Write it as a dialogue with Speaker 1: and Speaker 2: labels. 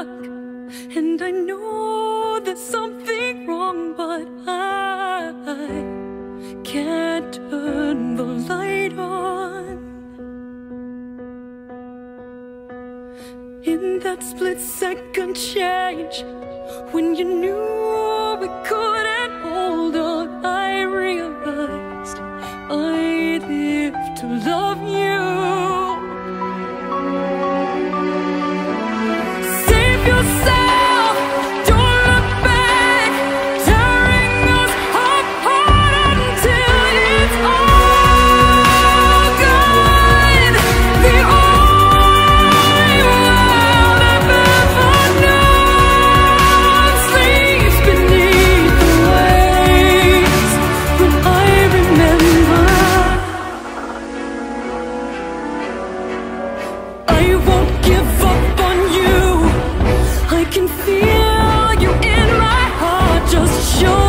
Speaker 1: and I know there's something wrong, but I can't turn the light on. In that split second change, when you knew sure